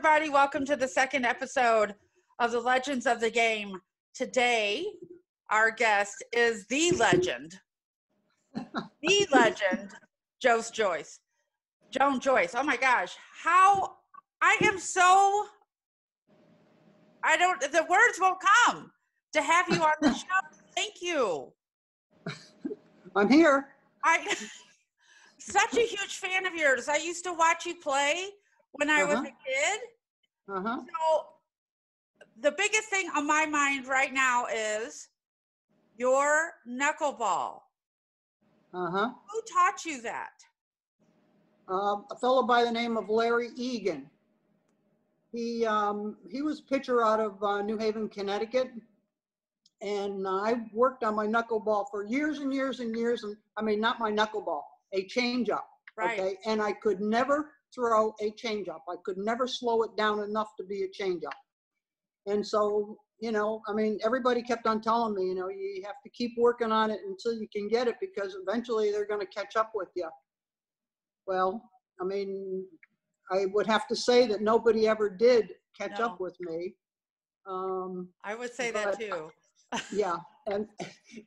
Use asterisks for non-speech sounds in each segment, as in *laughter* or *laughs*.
everybody. Welcome to the second episode of the Legends of the Game. Today, our guest is the legend, the *laughs* legend, Joe Joyce. Joan Joyce. Oh my gosh. How I am so I don't the words won't come to have you on the *laughs* show. Thank you. I'm here. I *laughs* such a huge fan of yours. I used to watch you play when I was Uh-huh. a kid. Uh-huh. So the biggest thing on my mind right now is your knuckleball. Uh-huh. Who taught you that? Um, a fellow by the name of Larry Egan. He um, he was pitcher out of uh, New Haven, Connecticut, and I worked on my knuckleball for years and years and years. And I mean, not my knuckleball, a changeup. Right. Okay, and I could never throw a changeup. I could never slow it down enough to be a changeup. And so, you know, I mean, everybody kept on telling me, you know, you have to keep working on it until you can get it because eventually they're going to catch up with you. Well, I mean, I would have to say that nobody ever did catch up with me. Um, I would say that too. *laughs* yeah, and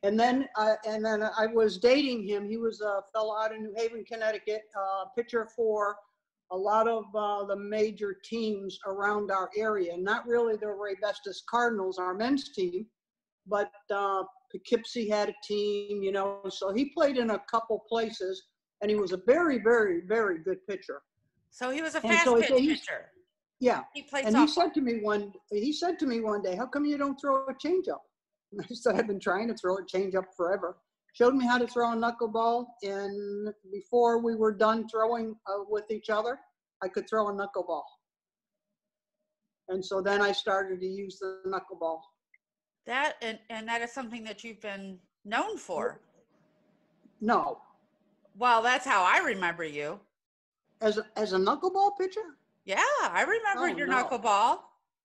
and then uh, and then I was dating him. He was a fellow out in New Haven, Connecticut, uh, pitcher for a lot of uh, the major teams around our area. Not really the Raybestos Cardinals, our men's team, but uh, Poughkeepsie had a team. You know, so he played in a couple places, and he was a very, very, very good pitcher. So he was a fast so pitch pitcher. Yeah, He played and he said to me one, he said to me one day, how come you don't throw a changeup? *laughs* I said, I've been trying to throw a changeup forever. Showed me how to throw a knuckleball, and before we were done throwing uh, with each other, I could throw a knuckleball. And so then I started to use the knuckleball. That and, and that is something that you've been known for. No, Well, that's how I remember you. as a, as a knuckleball pitcher? Yeah, I remember Oh, your no. knuckleball.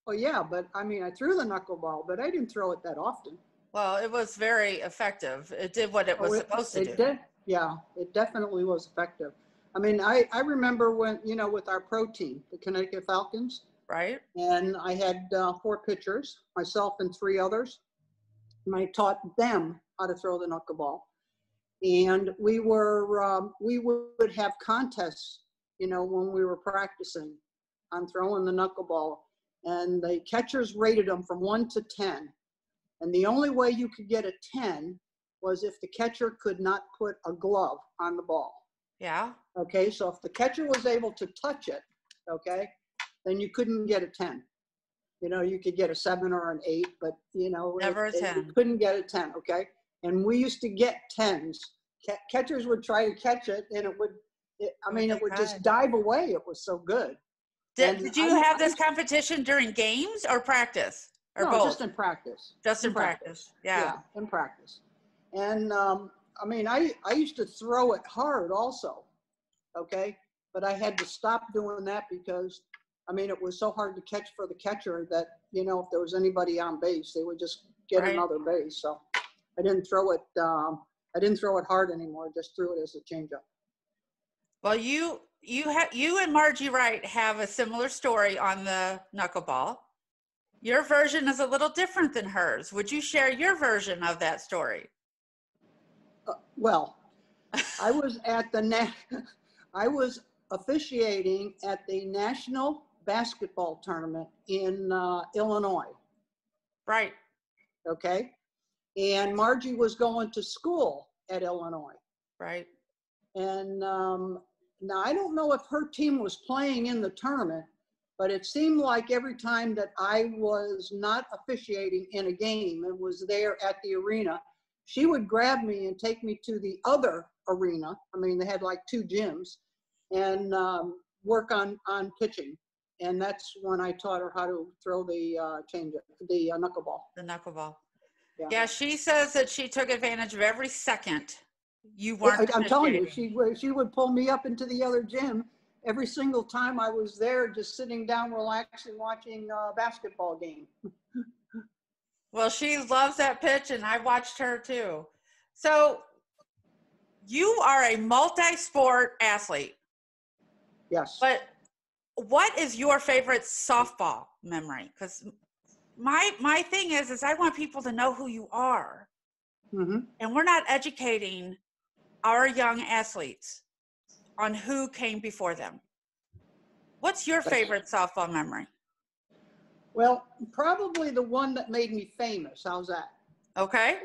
Oh yeah, but I mean, I threw the knuckleball, but I didn't throw it that often. Well, it was very effective. It did what it was Oh, it- supposed to it do. did- Yeah, it definitely was effective. I mean, I, I remember when, you know, with our pro team, the Connecticut Falcons, Right? and I had uh, four pitchers, myself and three others. And I taught them how to throw the knuckleball. And we were, um, we would have contests, you know, when we were practicing on throwing the knuckleball. And the catchers rated them from one to 10. And the only way you could get a 10 was if the catcher could not put a glove on the ball. Yeah. Okay, so if the catcher was able to touch it, okay, then you couldn't get a 10. You know, you could get a seven or an eight, but you know, Never a it- it- 10. You couldn't get a 10, okay? And we used to get 10s. Catchers would try to catch it and it would, it, I Oh mean, my it would just dive away. It was so good. Did, did you I- have this competition during games or practice? Or no, both? just in practice. Just in in practice. practice. Yeah. in practice. And um, I mean, I, I used to throw it hard also, okay? But I had to stop doing that because, I mean, it was so hard to catch for the catcher that, you know, if there was anybody on base, they would just get Right. another base. So I didn't throw it, um, I didn't throw it hard anymore, just threw it as a changeup. Well, you you have you and Margie Wright have a similar story on the knuckleball. Your version is a little different than hers. Would you share your version of that story? Uh, Well, I was at the, na- *laughs* I was officiating at the National Basketball Tournament in uh, Illinois. Right. okay? And Margie was going to school at Illinois. Right. And um, now I don't know if her team was playing in the tournament, but it seemed like every time that I was not officiating in a game and was there at the arena, she would grab me and take me to the other arena. I mean, they had like two gyms and um, work on, on pitching. And that's when I taught her how to throw the uh, change, the uh, knuckleball. The knuckleball. Yeah. Yeah, she says that she took advantage of every second you weren't. I'm telling you, she would, she would pull me up into the other gym every single time I was there, just sitting down, relaxing, watching a basketball game. Well, she loves that pitch, and I watched her too. So, you are a multi-sport athlete, Yes. but what is your favorite softball memory? Because my my thing is is I want people to know who you are, hmm and we're not educating our young athletes on who came before them. What's your favorite softball memory? Well, probably the one that made me famous. How's that? Okay,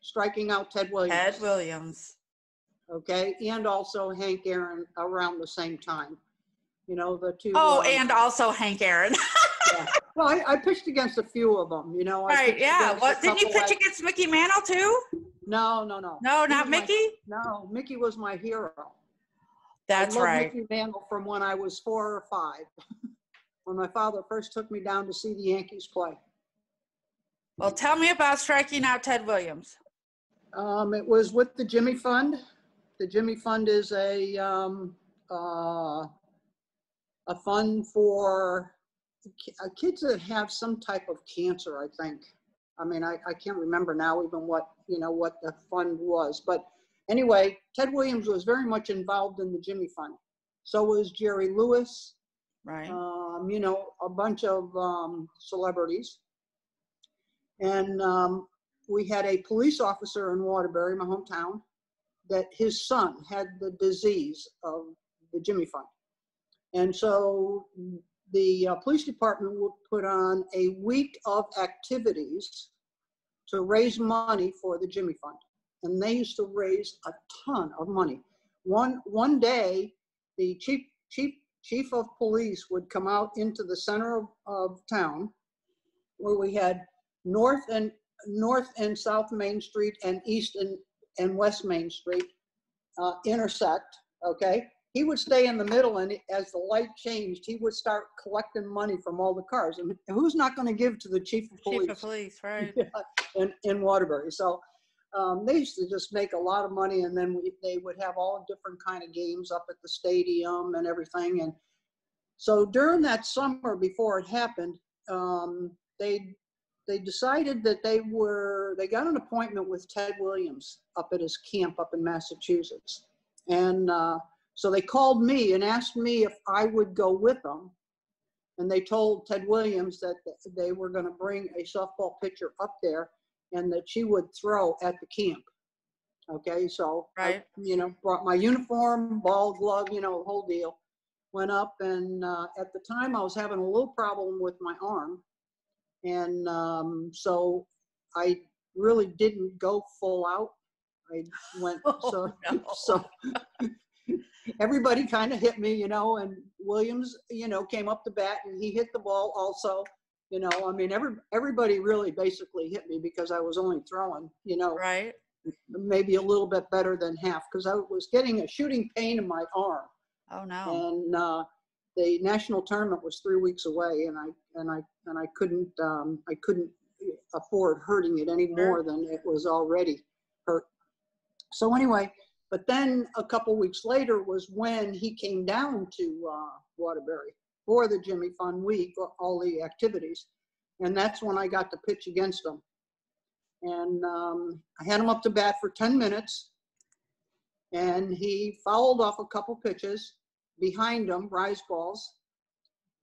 striking out Ted Williams. Ed Williams. Okay, and also Hank Aaron around the same time. You know the two. Oh, um, and also Hank Aaron. *laughs* yeah. Well, I, I pitched against a few of them. You know. I right, yeah. What didn't you pitch against Mickey Mantle too? No, no, no. No, He not was my- Mickey. no, Mickey was my hero. That's I loved right. Mickey Mantle from when I was four or five, *laughs* when my father first took me down to see the Yankees play. Well, tell me about striking out Ted Williams. Um, it was with the Jimmy Fund. The Jimmy Fund is a um, uh, a fund for kids that have some type of cancer. I think. I mean, I, I can't remember now even what you know what the fund was, but anyway, Ted Williams was very much involved in the Jimmy Fund. So was Jerry Lewis. Right. um, you know, a bunch of um, celebrities. And um, we had a police officer in Waterbury, my hometown, that his son had the disease of the Jimmy Fund. And so the uh, police department would put on a week of activities to raise money for the Jimmy Fund. And they used to raise a ton of money. One, one day, the chief, chief, chief of police would come out into the center of, of town where we had north and north and south Main Street and east and, and west Main Street uh, intersect. Okay, he would stay in the middle, and as the light changed, he would start collecting money from all the cars. And who's not going to give to the chief of police? Chief of police, right? *laughs* in, in Waterbury. So um, they used to just make a lot of money, and then we, they would have all different kind of games up at the stadium and everything. And so during that summer before it happened, um, they they decided that they were they got an appointment with Ted Williams up at his camp up in Massachusetts, and uh, so they called me and asked me if I would go with them. And they told Ted Williams that they were going to bring a softball pitcher up there and that she would throw at the camp. Okay, so I, you know, brought my uniform, ball glove, you know, the whole deal. Went up and uh, at the time I was having a little problem with my arm, and um, so I really didn't go full out. I went *laughs* so Oh, no. *laughs* so. Everybody kind of hit me, you know, and Williams, you know, came up the bat and he hit the ball also. You know, I mean, every everybody really basically hit me because I was only throwing, you know, Right. maybe a little bit better than half because I was getting a shooting pain in my arm, Oh no. and uh, the national tournament was three weeks away, and I and I and I couldn't um, I couldn't afford hurting it any more than it was already hurt. So anyway, but then a couple weeks later was when he came down to uh, Waterbury for the Jimmy Fund Week, all the activities, and that's when I got to pitch against him. And um, I had him up to bat for 10 minutes, and he fouled off a couple pitches behind him, rise balls,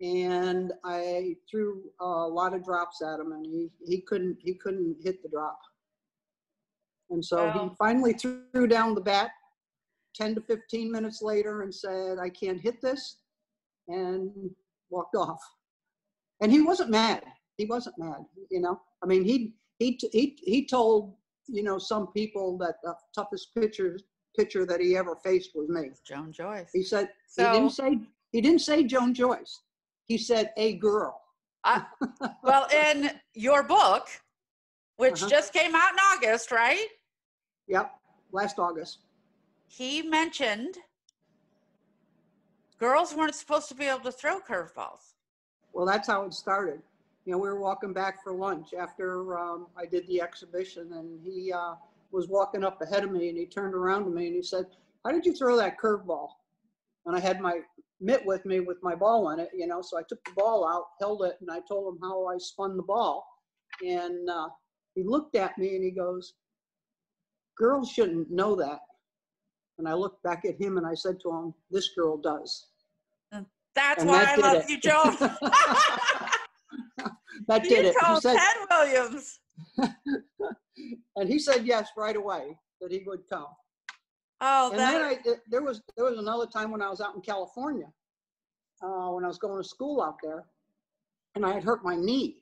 and I threw a lot of drops at him, and he, he couldn't he couldn't hit the drop. And so he finally threw down the bat 10 to 15 minutes later and said, I can't hit this, and walked off. And he wasn't mad. He wasn't mad, you know. I mean, he he he he told you know some people that the toughest pitcher pitcher that he ever faced was me. Joan Joyce. He said he didn't say he didn't say Joan Joyce. He said a girl. well, in your book, which Uh-huh. just came out in August, right? Yep, last August. He mentioned girls weren't supposed to be able to throw curveballs. Well, that's how it started. You know, we were walking back for lunch after um, I did the exhibition, and he uh, was walking up ahead of me, and he turned around to me and he said, "How did you throw that curveball?" And I had my mitt with me with my ball in it, you know. So I took the ball out, held it, and I told him how I spun the ball. And uh, he looked at me and he goes, "Girls shouldn't know that." And I looked back at him and I said to him, "This girl does." That's And why that I love it. you, Joan. *laughs* that did you it. Said, Ted Williams. *laughs* and he said yes right away that he would come. Oh, And that then I, th- there was, there was another time when I was out in California, uh, when I was going to school out there, and I had hurt my knee.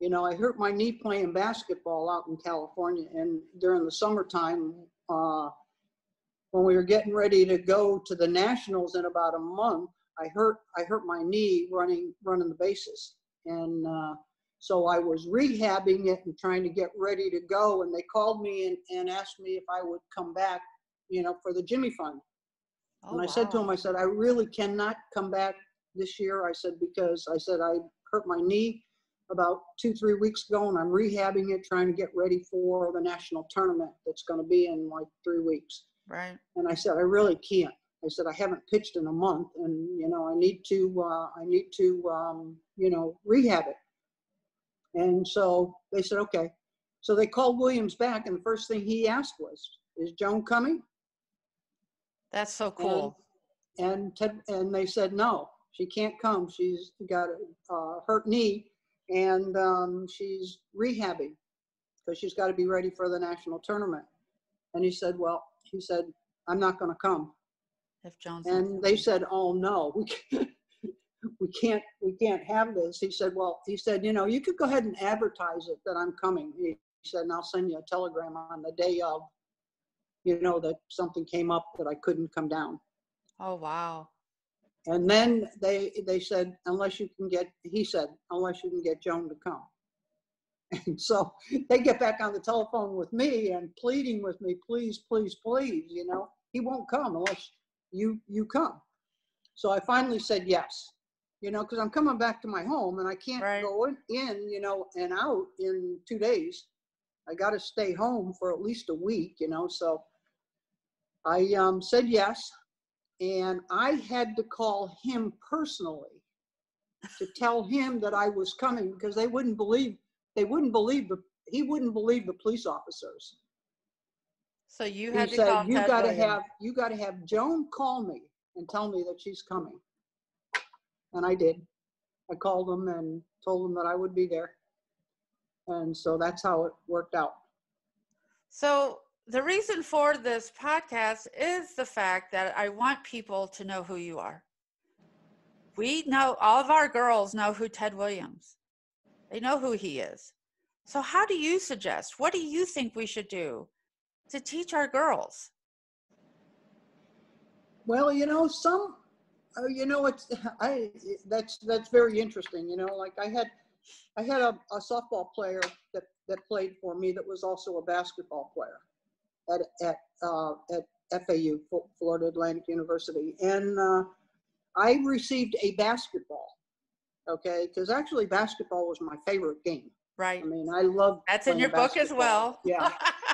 You know, I hurt my knee playing basketball out in California, and during the summertime, uh, when we were getting ready to go to the nationals in about a month, I hurt, I hurt my knee running, running the bases. And, uh, so I was rehabbing it and trying to get ready to go, and they called me and, and asked me if I would come back you know, for the Jimmy Fund. oh, And I said to wow. him, I said, I really cannot come back this year. I said, because I said, I hurt my knee about two, three weeks ago and I'm rehabbing it, trying to get ready for the national tournament that's going to be in like three weeks. Right. And I said, I really can't. I said, I haven't pitched in a month and, you know, I need to, uh, I need to, um, you know, rehab it. And so they said, okay. So they called Williams back and the first thing he asked was, is Joan coming? That's so cool. And Ted, and they said, no, she can't come. She's got a uh, hurt knee and um, she's rehabbing because she's got to be ready for the national tournament. And he said, well, he said, I'm not going to come. If Jones. And they said, oh no, we can't, *laughs* we can't, we can't have this. He said, well, he said, you know, you could go ahead and advertise it that I'm coming. He said, and I'll send you a telegram on the day of, you know, that something came up that I couldn't come down. Oh, wow. And then they, they said, unless you can get, he said, unless you can get Joan to come. And so *laughs* they get back on the telephone with me and pleading with me, please, please, please, you know, he won't come unless you, you come. So I finally said yes, you know, because I'm coming back to my home and I can't Right. go in, in, you know, and out in two days. I got to stay home for at least a week, you know, so I um, said yes. And I had to call him personally to tell him that I was coming because they wouldn't believe, they wouldn't believe the, he wouldn't believe the police officers. So you He had to you gotta have, you gotta have Joan call me and tell me that she's coming. And I did. I called them and told them that I would be there. And so that's how it worked out. So the reason for this podcast is the fact that I want people to know who you are. We know all of our girls know who Ted Williams. They know who he is. So how do you suggest? What do you think we should do to teach our girls? Well, you know, some, uh, you know, it's, *laughs* I, that's, that's very interesting, you know, like I had, I had a, a softball player that, that played for me that was also a basketball player at, at, uh, at FAU, Florida Atlantic University. And, uh, I received a basketball, okay, because actually basketball was my favorite game. Right. I mean, I love. That's in your book as well. Yeah. *laughs*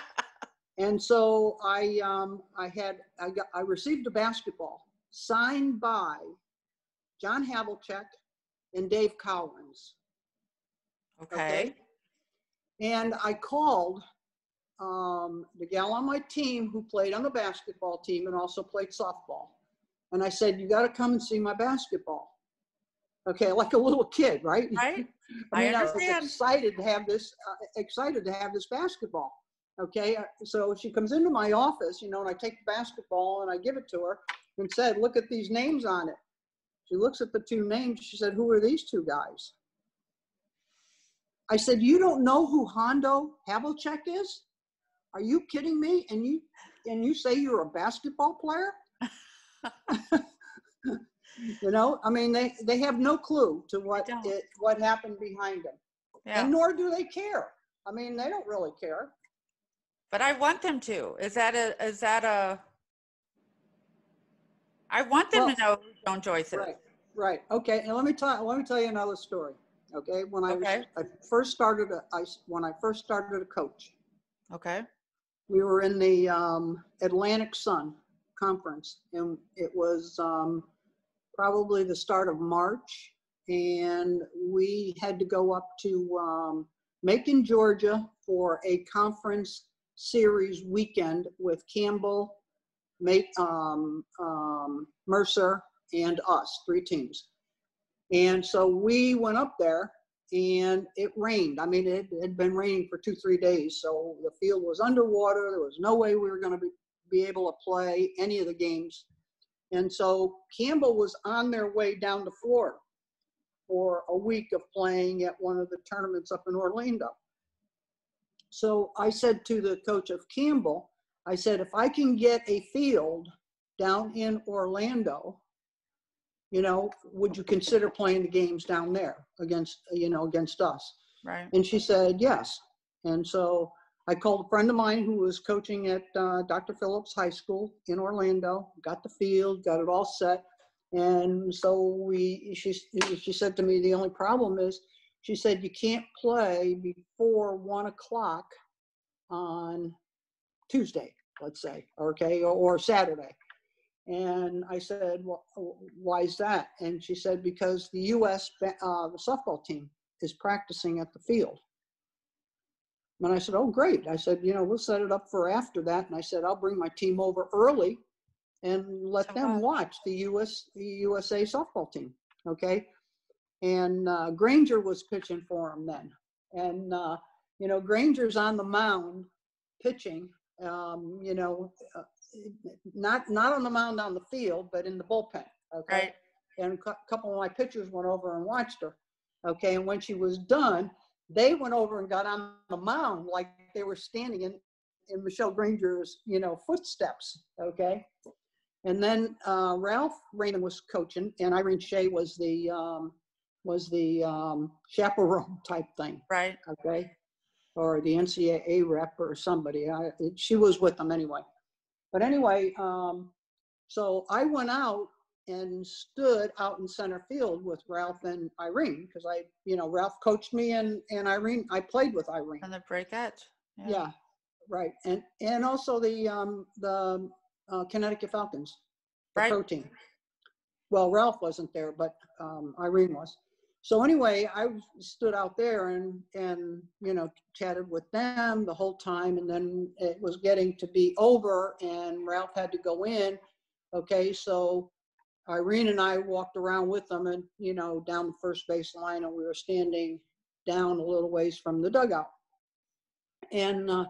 And so I, um, I had, I got, I received a basketball signed by John Havlicek and Dave Cowens. okay. And I called, um, the gal on my team who played on the basketball team and also played softball. And I said, you gotta come and see my basketball. Okay, like a little kid, right? Right. I *laughs* I mean, I was excited to have this, uh, excited to have this basketball. Okay, uh, so she comes into my office, you know, and I take the basketball and I give it to her and said, look at these names on it. She looks at the two names. She said, who are these two guys? I said, you don't know who Hondo Havlicek is? Are you kidding me? And you, and you say you're a basketball player? *laughs* you know, I mean, they, they have no clue to what, it, what happened behind them Yeah. and nor do they care. I mean, they don't really care. But I want them to. Is that a is that a I want them Well, to know who Joan Joyce is. Right, right. Okay, and let me tell let me tell you another story. Okay, when I Okay. was I first started a, I when I first started a coach, Okay. we were in the um, Atlantic Sun conference, and it was um, probably the start of March, and we had to go up to um, Macon, Georgia, for a conference series weekend with Campbell, Mate, um, um, Mercer, and us, three teams. And so we went up there and it rained. I mean, it had been raining for two, three days. So the field was underwater. There was no way we were going to be, be able to play any of the games. And so Campbell was on their way down to Florida for a week of playing at one of the tournaments up in Orlando. So I said to the coach of Campbell, I said, if I can get a field down in Orlando, you know, would you consider playing the games down there against, you know, against us? Right. And she said, yes. And so I called a friend of mine who was coaching at uh, Dr. Phillips High School in Orlando, got the field, got it all set. And so we, she, she said to me, the only problem is, she said, you can't play before one o'clock on Tuesday, let's say, okay, or, Saturday. And I said, well, why is that? And she said, because the U.S. Uh, the softball team is practicing at the field. And I said, oh, great. I said, you know, we'll set it up for after that. And I said, I'll bring my team over early and let So them watch the US, the USA softball team. Okay. And uh, Granger was pitching for him then. And, uh, you know, Granger's on the mound pitching, um, you know, uh, not, not on the mound on the field, but in the bullpen. Okay Right. and a couple of my pitchers went over and watched her. Okay, and when she was done, they went over and got on the mound like they were standing in in Michele Granger's, you know, footsteps. Okay, and then uh, Ralph Raymond was coaching, and Irene Shea was the um, was the um, chaperone *laughs* type thing Right. okay, or the NCAA rep or somebody. I, it- she was with them anyway. But anyway, um, so I went out and stood out in center field with Ralph and Irene because I, you know, Ralph coached me and and Irene, I played with Irene. And the breakout. edge. Yeah, right. And and also the um, the uh, Connecticut Falcons, the Right. pro team. Well, Ralph wasn't there, but um, Irene was. So anyway, I stood out there and and you know chatted with them the whole time, and then it was getting to be over, and Ralph had to go in. Okay, so Irene and I walked around with them, and you know down the first base line, and we were standing down a little ways from the dugout. And uh,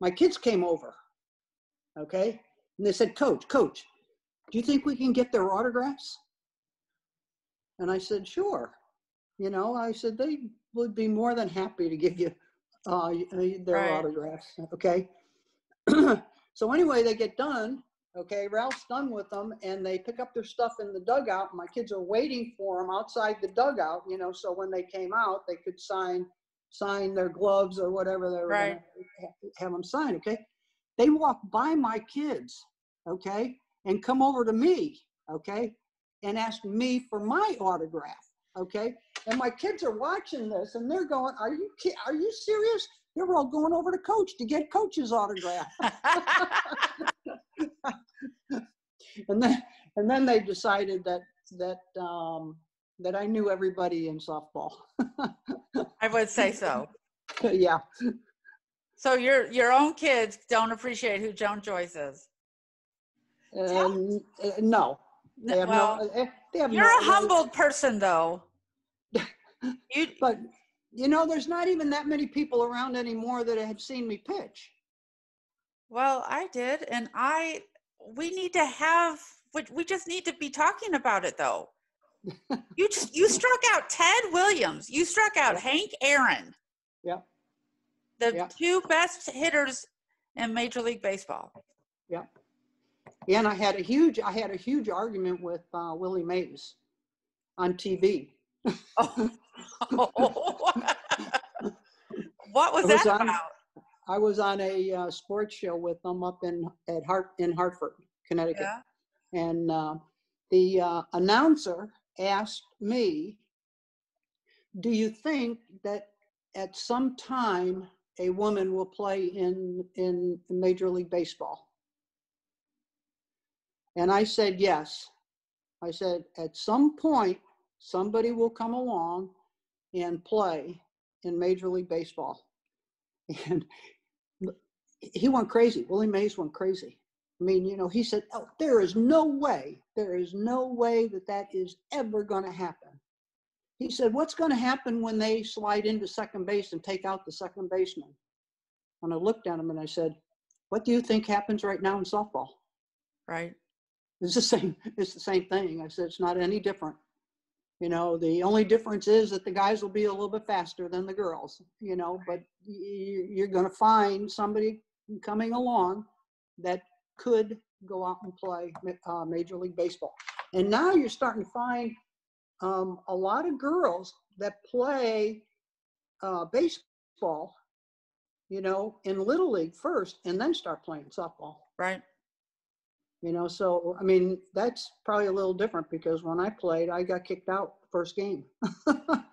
my kids came over okay? And they said coach coach do you think we can get their autographs? And i said sure you know i said they would be more than happy to give you uh, their Right. autographs okay? *clears throat* So anyway they get done okay? Ralph's done with them and they pick up their stuff in the dugout. My kids are waiting for them outside the dugout you know so when they came out they could sign sign their gloves or whatever they were Right. have them sign okay? They walk by my kids okay and come over to me okay and ask me for my autograph okay? And my kids are watching this and they're going are you ki- are you serious? They're all going over to coach to get coach's autograph. *laughs* And then and then they decided that that um that i knew everybody in softball. I would say so. *laughs* yeah. So your your own kids don't appreciate who Joan Joyce is. and uh, no. They have well, no eh, they have you're no, a humbled person, though. *laughs* You but you know there's not even that many people around anymore that have seen me pitch well, I did, and I. We need to have. We, we just need to be talking about it, though. *laughs* you just you struck out Ted Williams. You struck out Yeah. Hank Aaron. Yeah. The Yeah. two best hitters in Major League Baseball. And i had a huge i had a huge argument with uh, willie mays on tv Oh. *laughs* what was was that on- about? i was on a uh, sports show with them up in at hart in hartford connecticut Yeah. and uh, the uh, announcer asked me, "Do you think that at some time a woman will play in in Major League Baseball?" And I said, "Yes." I said, "At some point, somebody will come along and play in Major League Baseball." *laughs* And he went crazy. Willie Mays went crazy. I mean, you know, he said, oh, there is no way, there is no way that that is ever going to happen. He said, what's going to happen when they slide into second base and take out the second baseman? And I looked at him and I said, what do you think happens right now in softball? Right. It's the same, it's the same thing. I said, it's not any different. You know, the only difference is that the guys will be a little bit faster than the girls, you know, but you're going to find somebody coming along that could go out and play uh, Major League Baseball. And now you're starting to find um, a lot of girls that play uh, baseball, you know, in Little League first and then start playing softball. Right. You know, so I mean, that's probably a little different because when I played, I got kicked out first game. *laughs*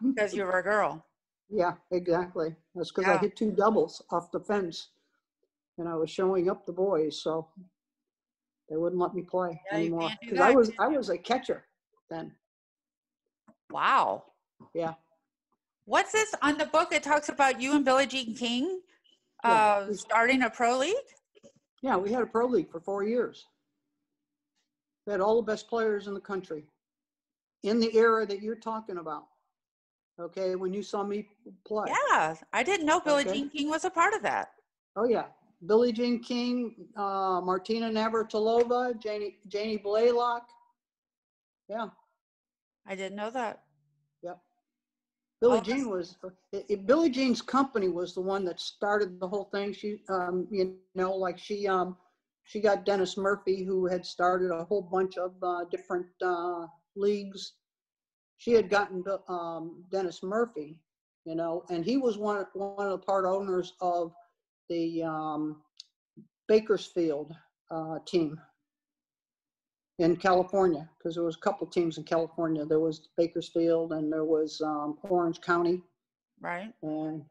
because you were a girl. Yeah, exactly. That's because I hit two doubles off the fence and I was showing up the boys, so they wouldn't let me play Yeah, anymore. Because I was I was a catcher then. Wow. Yeah. What's this on the book? It talks about you and Billie Jean King uh, we- starting a pro league. Yeah, we had a pro league for four years. We had all the best players in the country in the era that you're talking about. Okay, when you saw me play. Yeah, I didn't know Billie Okay. Jean King was a part of that. Oh yeah, Billie Jean King, uh, Martina Navratilova, Janie Janie Blalock. Yeah, I didn't know that. Yep. Billie Oh, Jean was it, it- Billie Jean's company was the one that started the whole thing. She, um, you know, like she, um, she got Dennis Murphy, who had started a whole bunch of uh, different uh, leagues. She had gotten um, Dennis Murphy, you know, and he was one one of the part owners of the um, Bakersfield uh, team in California, because there was a couple teams in California. There was Bakersfield and there was um, Orange County, Right. and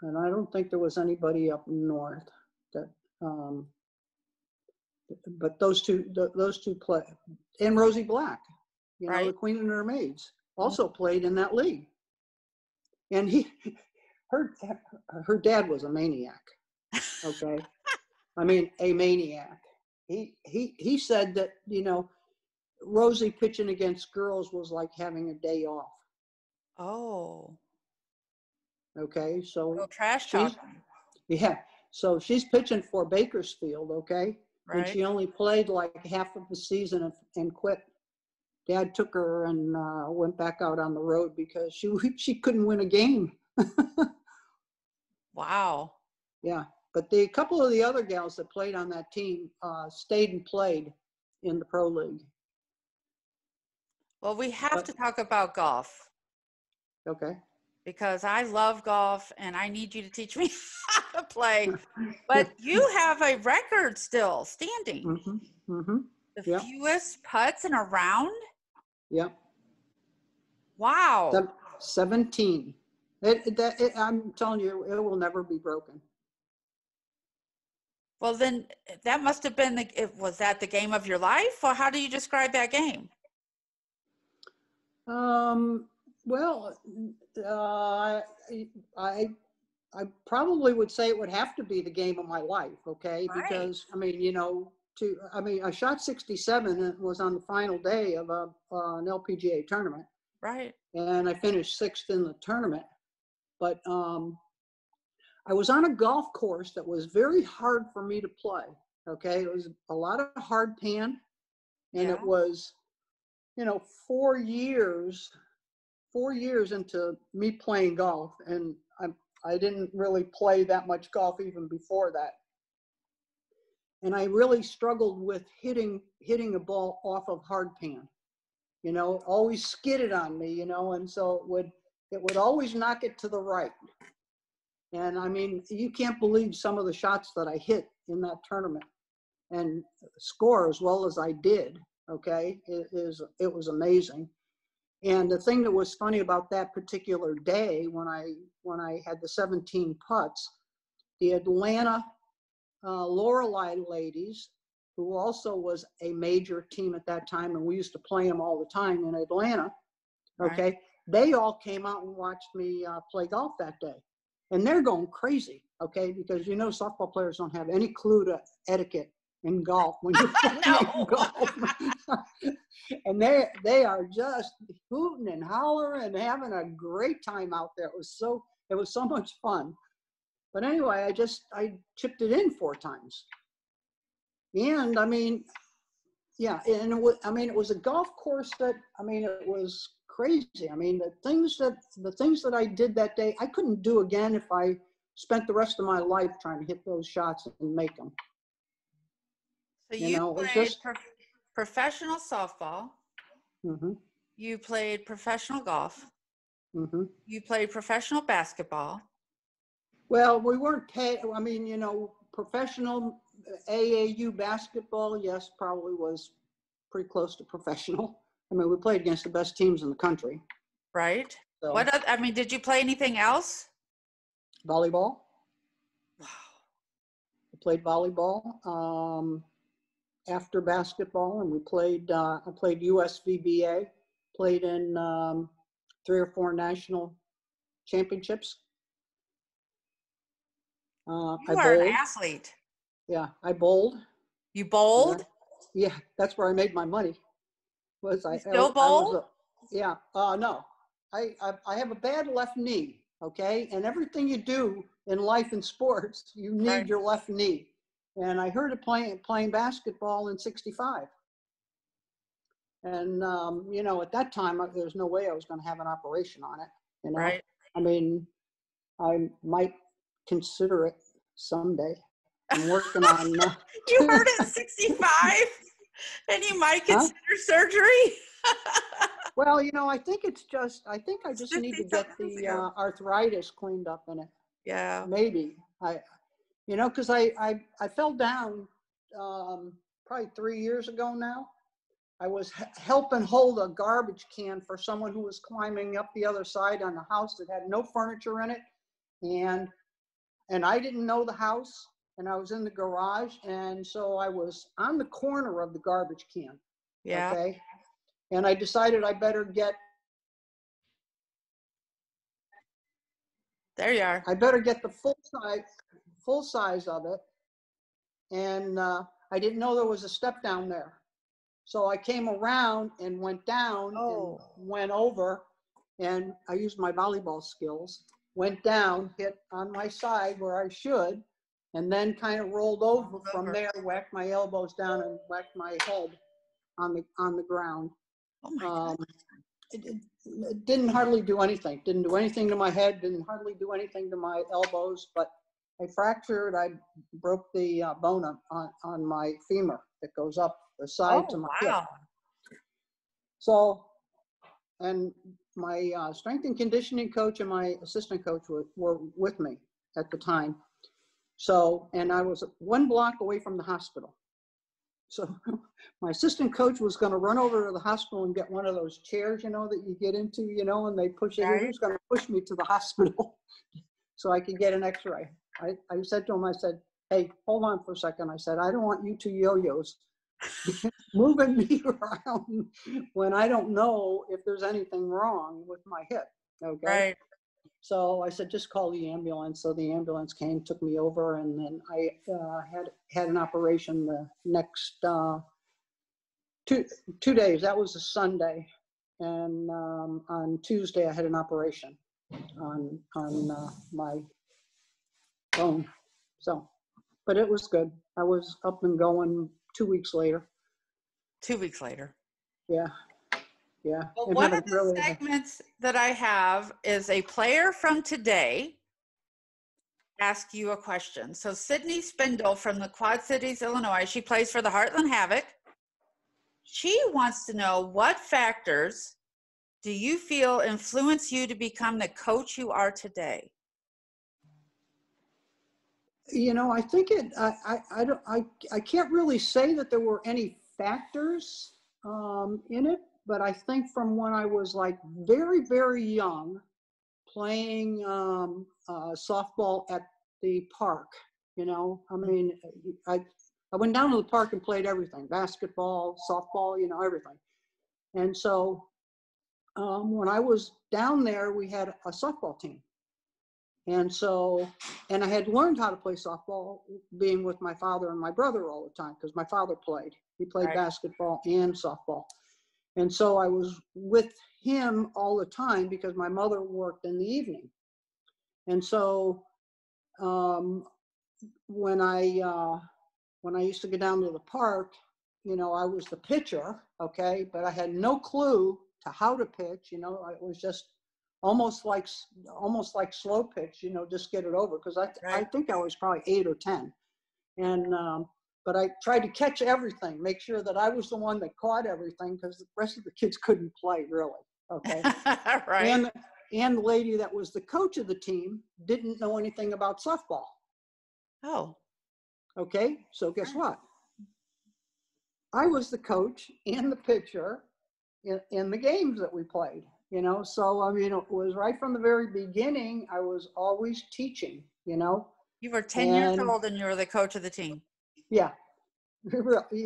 and I don't think there was anybody up north that. Um, but those two, th- those two play, and Rosie Black, you know, the Queen and her maids, mm-hmm. also played in that league. And he, her, her dad was a maniac. Okay, *laughs* I mean a maniac. He he he said that you know, Rosie pitching against girls was like having a day off. Oh, Okay, so trash talking. yeah, so she's pitching for Bakersfield. Okay, and she only played like half of the season and, and quit. Dad took her and uh, went back out on the road because she *laughs* she couldn't win a game. *laughs* Wow. Yeah, but the couple of the other gals that played on that team uh, stayed and played in the pro league. Well, we have But- to talk about golf Okay. because I love golf and I need you to teach me *laughs* play. But *laughs* you have a record still standing. Mm-hmm. Mm-hmm. The yeah. fewest putts in a round? Yeah. Wow. Sev- Seventeen. It, it- that, it, I'm telling you, it will never be broken. Well, then that must have been the, it- was that the game of your life or how do you describe that game? Um, well, uh, I, I probably would say it would have to be the game of my life, okay? Right. Because, I mean, you know, to, I mean, I shot 67 and it was on the final day of a, uh, an LPGA tournament Right. and I finished sixth in the tournament. But, um, I was on a golf course that was very hard for me to play, okay? It was a lot of hard pan and it was, you know, four years, four years into me playing golf, and I didn't really play that much golf even before that. And I really struggled with hitting hitting a ball off of hard pan. You know, always skidded on me, you know, and so it would it would always knock it to the right. And I mean, you can't believe some of the shots that I hit in that tournament and score as well as I did okay it is it was amazing and the thing that was funny about that particular day when i when i had the 17 putts the atlanta uh, lorelei ladies who also was a major team at that time and we used to play them all the time in atlanta Right. okay they all came out and watched me uh, play golf that day and they're going crazy okay because you know softball players don't have any clue to etiquette in golf when you're *laughs* playing golf. *laughs* and they they are just hooting and hollering and having a great time out there. It was so it was so much fun. But anyway, I just I chipped it in four times. And I mean, yeah, and it was, I mean it was a golf course that I mean it was crazy. I mean the things that the things that I did that day I couldn't do again if I spent the rest of my life trying to hit those shots and make them. So you, You know, played just- prof- professional softball. hmm You played professional golf. hmm You played professional basketball. Well, we weren't paid, I mean, you know, professional AAU basketball, yes, probably was pretty close to professional. I mean, we played against the best teams in the country. right? So What oth- I mean, did you play anything else? volleyball, Wow. I played volleyball um, after basketball, and we played. Uh, I played USVBA, played in um, three or four national championships. Uh, I You are an athlete. Yeah, I bowled. You bowled? Yeah, that's where I made my money. Was I? I still I bowl? a- Yeah, uh, no, I, I, I have a bad left knee, okay? And everything you do in life and sports, you need Right. your left knee. And I heard of playing, playing basketball in sixty-five. And, um, you know, at that time, I- there's no way I was gonna have an operation on it, you know? Right. I mean, I might consider it someday. I'm working on, uh, *laughs* You heard it 65 and you might Huh? consider surgery? *laughs* Well, you know, I think it's just, I think I just need to get the uh, arthritis cleaned up in it. yeah. Maybe. I, you know, because I, I, I fell down um, probably three years ago now. I was h- helping hold a garbage can for someone who was climbing up the other side on a house that had no furniture in it. And, and I didn't know the house and I was in the garage. And so I was on the corner of the garbage can. Yeah. Okay. And I decided I better get There you are. I better get the full size, full size of it. And uh, I didn't know there was a step down there. So I came around and went down Oh. and went over and I used my volleyball skills, went down, hit on my side where I should, and then kind of rolled over from there, whacked my elbows down and whacked my head on the, on the ground. Oh my Um, it, it, it didn't hardly do anything. Didn't do anything to my head. Didn't hardly do anything to my elbows. But I fractured. I broke the uh, bone on, on my femur that goes up the side to Oh, my hip. So, and my uh, strength and conditioning coach and my assistant coach were, were with me at the time. So, and I was one block away from the hospital. So, *laughs* my assistant coach was going to run over to the hospital and get one of those chairs, you know, that you get into, you know, and they push it. He was going to push me to the *laughs* hospital so I could get an X-ray. I, I said to him, I said, "Hey, hold on for a second. I said, I don't want you two yo-yos *laughs* moving me *laughs* around when I don't know if there's anything wrong with my hip. Okay. Right. So I said, just call the ambulance. So the ambulance came, took me over, and then I uh, had had an operation the next uh, two two days. That was a Sunday, and um, on Tuesday I had an operation on on uh, my bone. So, but it was good. I was up and going two weeks later. Two weeks later. Yeah, yeah. Well, And one of the really- segments that I have is a player from today ask you a question. So Sydney Spindle from the Quad Cities, Illinois, she plays for the Heartland Havoc. She wants to know what factors do you feel influence you to become the coach you are today? You know, I think it, I, I, I don't, I, I can't really say that there were any factors um, in it, but I think from when I was like very, very young, playing um, uh, softball at the park, you know, I mean, I, I went down to the park and played everything, basketball, softball, you know, everything. And so um, when I was down there, we had a softball team. And so, and I had learned how to play softball being with my father and my brother all the time because my father played. He played Right. basketball and softball. And so I was with him all the time because my mother worked in the evening. And so um, when I uh, when I used to go down to the park, you know, I was the pitcher, okay, but I had no clue to how to pitch. You know, it was just almost like almost like slow pitch. You know, just get it over because I I think I was probably eight or ten, and um, but I tried to catch everything, make sure that I was the one that caught everything because the rest of the kids couldn't play really. Okay. *laughs* right. And and the lady that was the coach of the team didn't know anything about softball. oh, Okay, so guess what? I was the coach and the pitcher in, in the games that we played. You know, so I mean, it was right from the very beginning. I was always teaching. You know, you were 10 years old and you were the coach of the team. yeah, *laughs*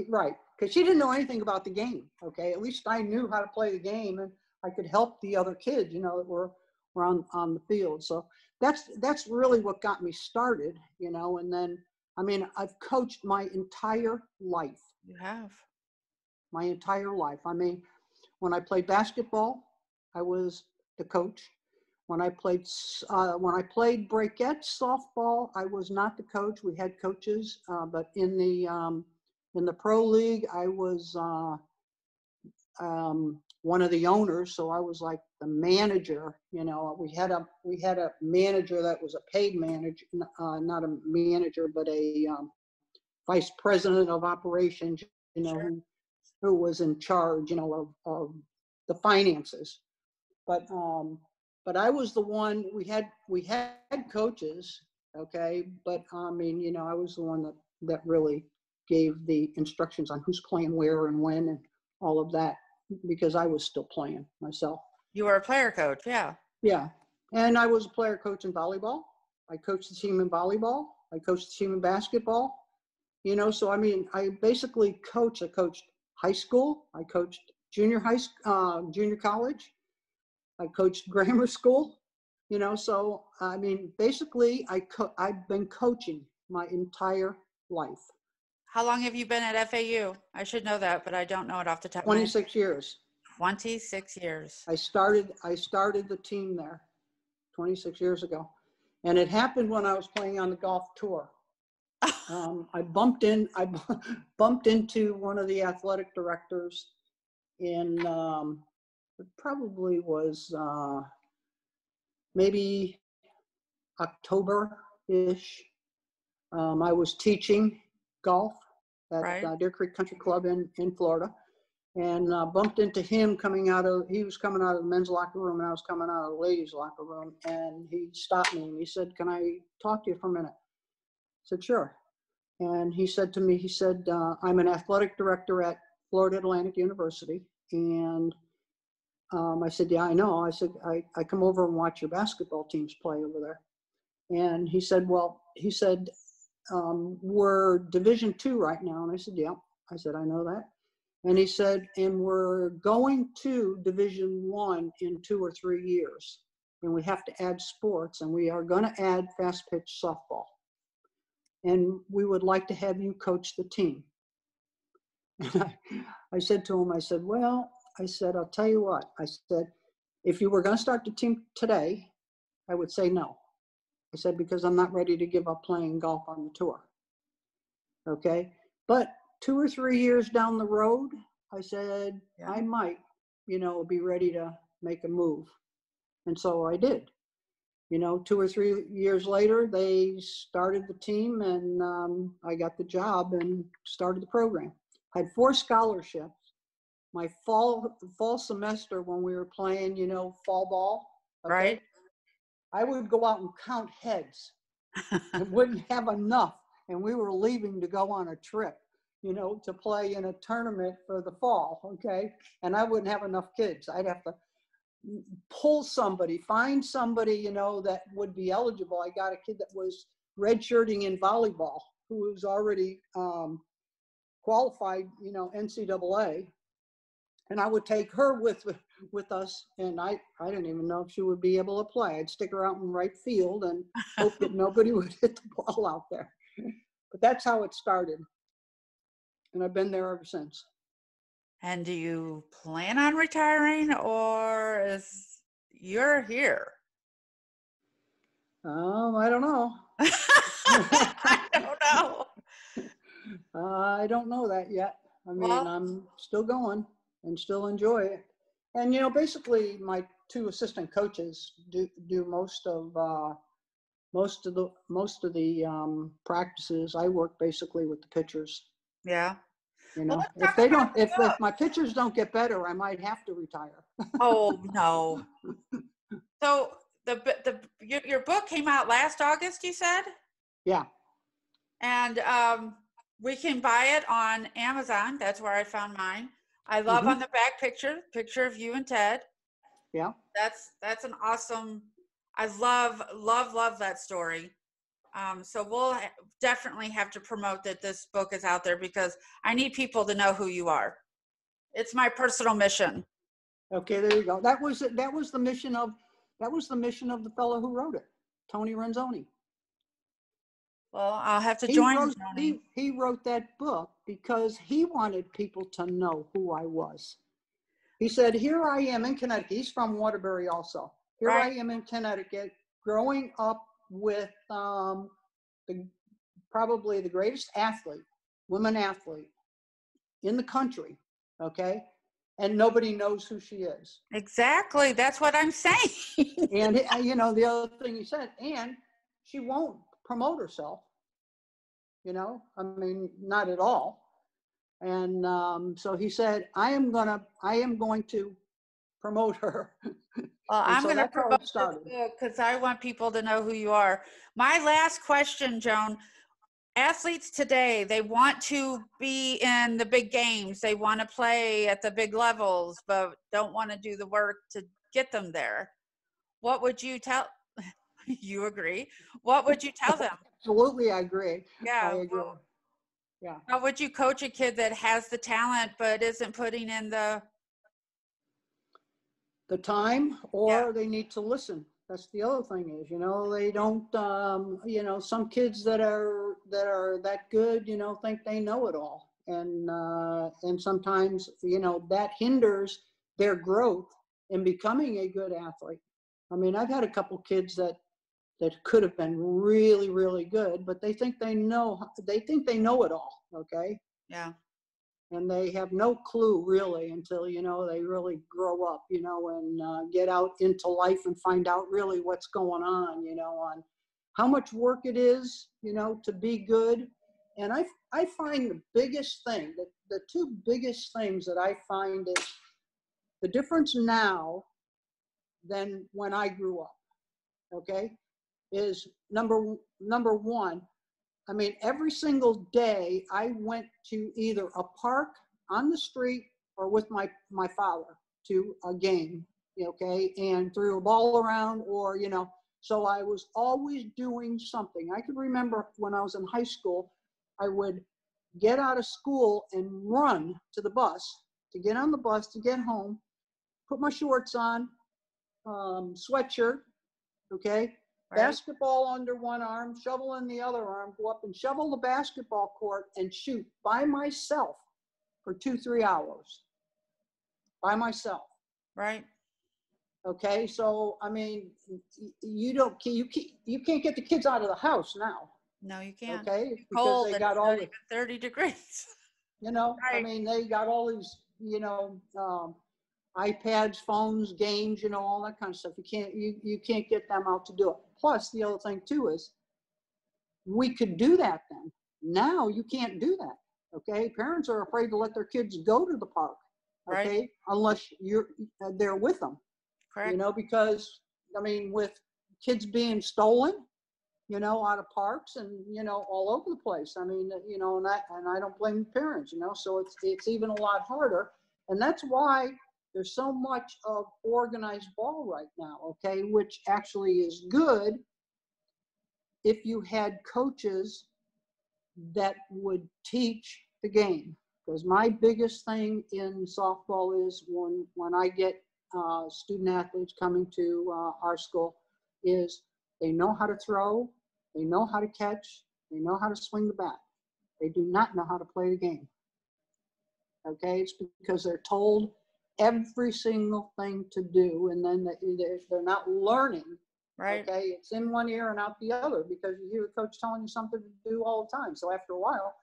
right. Because she didn't know anything about the game. Okay, at least I knew how to play the game, and I could help the other kids. You know, that were were on on the field. So that's that's really what got me started. You know, and then I mean, I've coached my entire life. You have. my entire life. I mean, when I played basketball, I was the coach. When I played uh, when I played Brakette softball, I was not the coach. We had coaches, uh, but in the um, in the pro league, I was uh, um, one of the owners. So I was like the manager. You know, we had a we had a manager that was a paid manager, uh, not a manager, but a um, vice president of operations. You know, Sure. who, who was in charge, you know, of, of the finances. But um, but I was the one. We had we had coaches, okay. But I mean, you know, I was the one that that really gave the instructions on who's playing where and when and all of that because I was still playing myself. You were a player coach. Yeah. Yeah, and I was a player coach in volleyball. I coached the team in volleyball. I coached the team in basketball. You know, so I mean, I basically coached. I coached high school. I coached junior high, uh, junior college. I coached *laughs* grammar school. You know, so I mean, basically, I co- I've been coaching my entire life. How long have you been at FAU? I should know that, but I don't know it off the top of my head. 26 years. 26 years. I started I started the team there 26 years ago. And it happened when I was playing on the golf tour. *laughs* Um, I bumped in I *laughs* bumped into one of the athletic directors in um, it probably was uh, maybe October-ish. Um, I was teaching golf at Right. uh, Deer Creek Country Club in, in Florida and uh, bumped into him coming out of he was coming out of the men's locker room and I was coming out of the ladies locker room and he stopped me and he said can I talk to you for a minute I said sure and he said to me he said uh, I'm an athletic director at Florida Atlantic University and um, I said yeah I know I said I, I come over and watch your basketball teams play over there and he said well he said um, we're division two right now and I said yeah I said I know that and he said, and we're going to Division One in two or three years. And we have to add sports, and we are going to add fast pitch softball. And we would like to have you coach the team. *laughs* And I, I said to him, I said, well, I said, I'll tell you what. I said, if you were going to start the team today, I would say no. I said, because I'm not ready to give up playing golf on the tour. Okay. But two or three years down the road, I said, Yeah. I might, you know, be ready to make a move. And so I did. You know, two or three years later, they started the team and um, I got the job and started the program. I had four scholarships. My fall fall semester when we were playing, you know, fall ball. okay, Right. I would go out and count heads and wouldn't have enough. And we were leaving to go on a trip, you know, to play in a tournament for the fall, okay? And I wouldn't have enough kids. I'd have to pull somebody, find somebody, you know, that would be eligible. I got a kid that was redshirting in volleyball who was already um, qualified, you know, NCAA. And I would take her with with us, and I I didn't even know if she would be able to play. I'd stick her out in right field and *laughs* hope that nobody *laughs* would hit the ball out there. But that's how it started, and I've been there ever since. And do you plan on retiring, or is you're here? Um, I don't know. *laughs* I don't know. I don't know that yet. I mean, Well- I'm still going and still enjoy it. And you know, basically, my two assistant coaches do do most of uh, most of the most of the um, practices. I work basically with the pitchers. Yeah. You know, let's if they don't, if, if my pitchers don't get better, I might have to retire. Oh no. *laughs* So the the your, your book came out last August. You said. Yeah. And um, we can buy it on Amazon. That's where I found mine. I love Mhm. on the back picture, picture of you and Ted. Yeah. That's that's an awesome. I love love love that story. Um, so we'll ha- definitely have to promote that this book is out there because I need people to know who you are. It's my personal mission. Okay, there you go. That was that was the mission of that was the mission of the fellow who wrote it, Tony Renzoni. Well, I'll have to he join wrote, he, he wrote that book because he wanted people to know who I was. He said, Here I am in Connecticut. He's from Waterbury also. Here Right. I am in Connecticut, growing up with um, the, probably the greatest athlete, woman athlete in the country. Okay. And nobody knows who she is. Exactly. That's what I'm saying. And, *laughs* uh, you know, the other thing he said, and she won't promote herself. You know, I mean, not at all. And um, so he said, I am gonna, I am going to promote her. *laughs* Well, I'm so going to that's how it promote this book because I want people to know who you are. My last question, Joan. Athletes today, they want to be in the big games. They want to play at the big levels, but don't want to do the work to get them there. What would you tell? You agree? What would you tell them? Absolutely, I agree. Yeah. I agree. well, Yeah. How would you coach a kid that has the talent but isn't putting in the? The time, or they need to listen. That's the other thing is, you know, they don't, um, you know, some kids that are that are that good, you know, think they know it all, and uh, and sometimes, you know, that hinders their growth in becoming a good athlete. I mean, I've had a couple kids that that could have been really, really good, but they think they know, they think they know it all. Okay, Yeah. and they have no clue really until you know they really grow up you know and uh, get out into life and find out really what's going on you know on how much work it is you know to be good and i i find the biggest thing the, the two biggest things that i find is the difference now than when i grew up okay is number number one I mean, every single day I went to either a park on the street or with my, my father to a game, okay, and threw a ball around or, you know, so I was always doing something. I could remember when I was in high school, I would get out of school and run to the bus to get on the bus to get home, put my shorts on, um, sweatshirt, okay, Right? basketball under one arm, shovel in the other arm, go up and shovel the basketball court and shoot by myself for two, three hours. By myself. Right. Okay, so I mean, you don't, you can't, you can't get the kids out of the house now. No, you can't. Okay, because Cold. they got it's all the, 30 degrees. *laughs* you know, I mean, they got all these, you know, um, iPads, phones, games, you know, all that kind of stuff. You can't, you, you can't get them out to do it. Plus, the other thing too is, we could do that then. Now you can't do that. Okay, parents are afraid to let their kids go to the park. Right. Okay, unless you're uh, there with them. Correct. You know, because I mean, with kids being stolen, you know, out of parks and you know all over the place. I mean, you know, and that, and I don't blame parents. You know, so it's it's even a lot harder, and that's why there's so much of organized ball right now. Okay, which actually is good if you had coaches that would teach the game. Because my biggest thing in softball is when, when I get uh, student athletes coming to uh, our school is they know how to throw, they know how to catch, they know how to swing the bat. They do not know how to play the game. Okay, it's because they're told every single thing to do, and then they- they're, not learning. Right. Okay, it's in one ear and out the other because you hear the coach telling you something to do all the time. So after a while,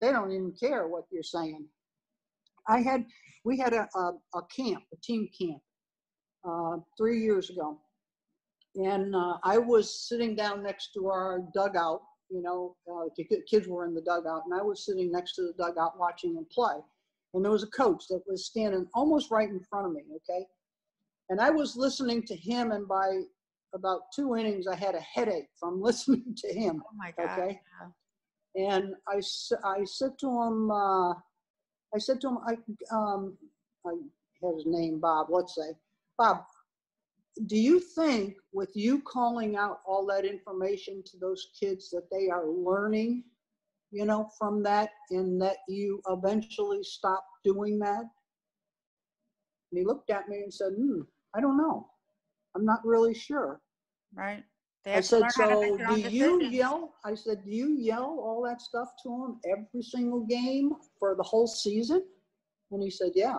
they don't even care what you're saying. I had, we had a, a, a camp, a team camp, uh, three years ago. And uh, I was sitting down next to our dugout, you know, uh, the kids were in the dugout, and I was sitting next to the dugout watching them play. And there was a coach that was standing almost right in front of me, okay? And I was listening to him, and by about two innings, I had a headache from *laughs* listening to him. Oh my God. Okay. And I, I said to him, uh, I said to him, I, um, I had his name, Bob, let's say, Bob, do you think with you calling out all that information to those kids that they are learning, you know, from that and that you eventually stop doing that? And he looked at me and said, hmm, I don't know. I'm not really sure. Right. They I said, learn how to so do you decisions. yell? I said, do you yell all that stuff to him every single game for the whole season? And he said, yeah.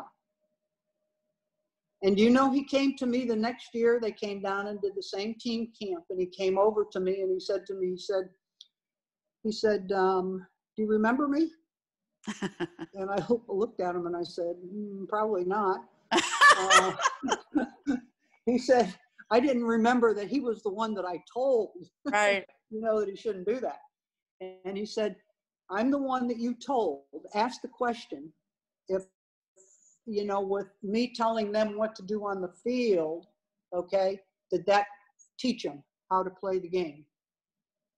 And you know, he came to me the next year. They came down and did the same team camp, and he came over to me and he said to me, he said, he said, um, do you remember me? *laughs* And I looked at him and I said, "Hmm, probably not. *laughs* Uh, *laughs* he said, I didn't remember that he was the one that I told right. you know that he shouldn't do that. And he said, I'm the one that you told. Ask the question if, you know, with me telling them what to do on the field, okay, did that teach them how to play the game?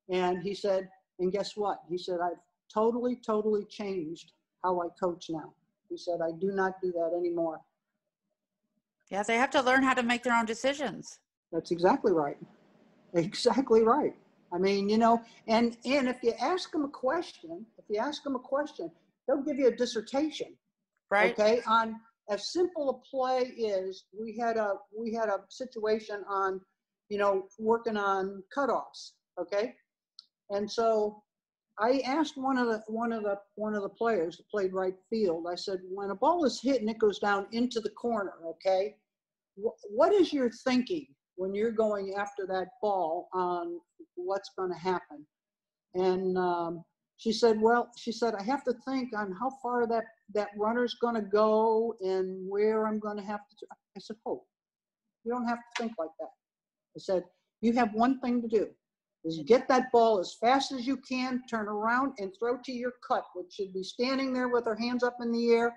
And he said, and guess what? He said, I've totally, totally changed how I coach now. He said, I do not do that anymore. Yeah, they have to learn how to make their own decisions. That's exactly right. Exactly right. I mean, you know, and and if you ask them a question, if you ask them a question, they'll give you a dissertation. Right. Okay, on as simple a play is we had a we had a situation on, you know, working on cutoffs. Okay, and so I asked one of the one of the one of the players that played right field. I said, when a ball is hit and it goes down into the corner, okay, wh- what is your thinking when you're going after that ball on what's going to happen? And um, she said, well, she said, I have to think on how far that, that runner's going to go and where I'm going to have to. I said, oh, you don't have to think like that. I said, you have one thing to do is get that ball as fast as you can, turn around and throw to your cut, which should be standing there with her hands up in the air.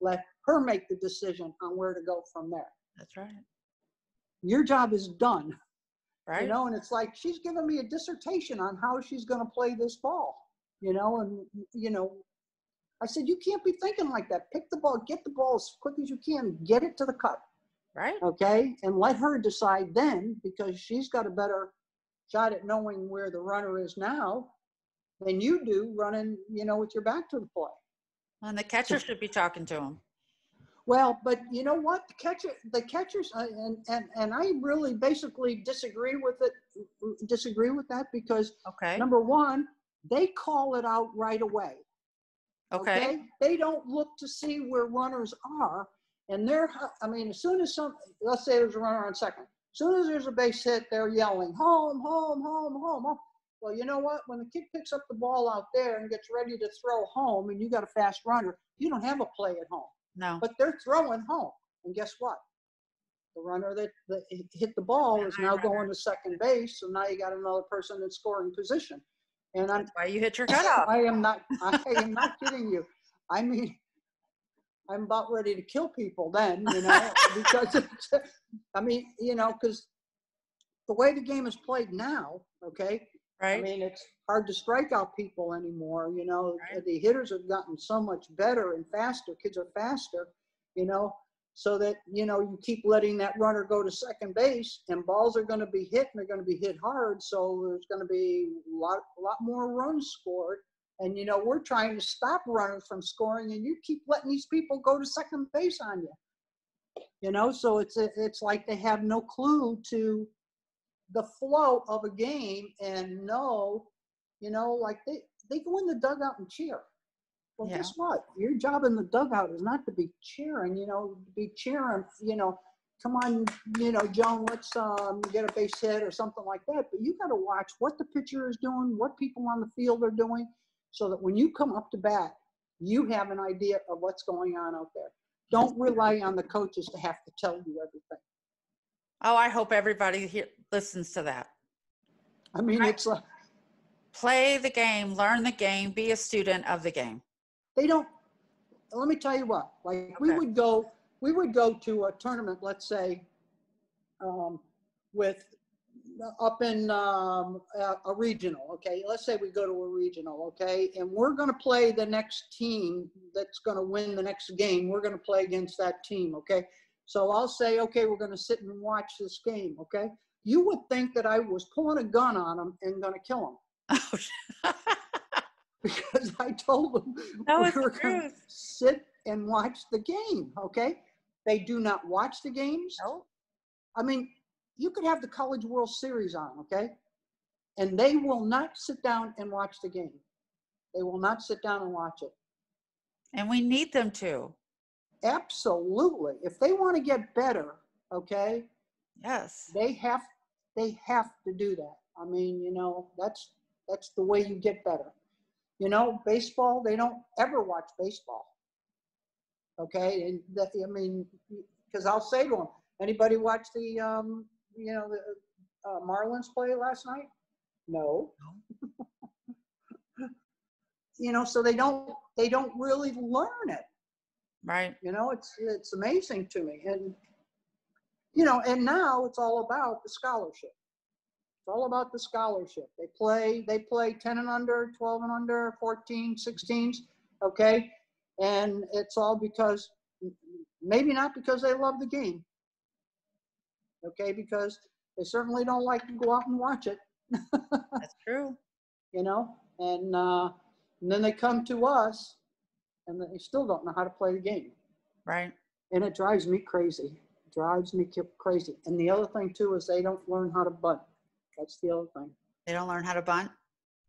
Let her make the decision on where to go from there. That's right. Your job is done. Right. You know, and it's like she's giving me a dissertation on how she's going to play this ball. You know, and you know, I said you can't be thinking like that. Pick the ball, get the ball as quick as you can, get it to the cut, right. okay, and let her decide then because she's got a better shot at knowing where the runner is now than you do running, you know, with your back to the play. And the catcher should be talking to him. Well, but you know what? The catcher, the catchers, uh, and and and I really basically disagree with it. Disagree with that because Okay. number one, they call it out right away. Okay. They don't look to see where runners are, and they're. I mean, as soon as some, let's say there's a runner on second, soon as there's a base hit, they're yelling home, home, home, home. home. Well, you know what? When the kid picks up the ball out there and gets ready to throw home, and you got a fast runner, you don't have a play at home No. but they're throwing home. And guess what? The runner that, that hit the ball is now going to second base. So now you got another person in scoring position. And I'm, That's why you hit your cutoff. *laughs* I am not, I am not kidding you. I mean, I'm about ready to kill people then, you know, *laughs* because it's, I mean, you know, because the way the game is played now, okay, right? I mean, it's hard to strike out people anymore. You know, Right. the hitters have gotten so much better and faster. Kids are faster, you know, so that, you know, you keep letting that runner go to second base and balls are going to be hit and they're going to be hit hard. So there's going to be a lot, a lot more runs scored And you know, we're trying to stop runners from scoring, and you keep letting these people go to second base on you. You know, so it's it's like they have no clue to the flow of a game and know, you know, like they they go in the dugout and cheer. Well, Yeah. guess what? Your job in the dugout is not to be cheering, you know, be cheering, you know, come on, you know, Joan, let's um, get a base hit or something like that. But you got to watch what the pitcher is doing, what people on the field are doing, so that when you come up to bat, you have an idea of what's going on out there. Don't rely on the coaches to have to tell you everything. Oh, I hope everybody here listens to that. I mean, it's like Play the game, learn the game, be a student of the game. they don't. Let me tell you what. Like we would go, we would go to a tournament. Let's say, um, with up in um, a, a regional. Okay, let's say we go to a regional. Okay, and we're going to play the next team that's going to win the next game. We're going to play against that team. Okay, so I'll say, okay, we're going to sit and watch this game. Okay, you would think that I was pulling a gun on them and going to kill them *laughs* because I told them we were gonna sit and watch the game. Okay, they do not watch the games. No. I mean, you could have the College World Series on, okay, and they will not sit down and watch the game. They will not sit down and watch it. And we need them to. Absolutely, if they want to get better, okay, Yes. they have they have to do that. I mean, you know, that's that's the way you get better. You know, baseball, they don't ever watch baseball. Okay, and that, I mean, because I'll say to them, anybody watch the, um, you know, the uh, Marlins play last night? No. you know, so they don't they don't really learn it. Right. You know, it's it's amazing to me, and you know, and now it's all about the scholarship. It's all about the scholarship. They play they play 10 and under, 12 and under, 14, 16s, okay? And it's all because maybe not because they love the game. Okay, because they certainly don't like to go out and watch it, *laughs* That's true. you know? And uh and then they come to us and they still don't know how to play the game. Right. and it drives me crazy. Drives me crazy. And the other thing too is they don't learn how to bunt. That's the other thing. They don't learn how to bunt.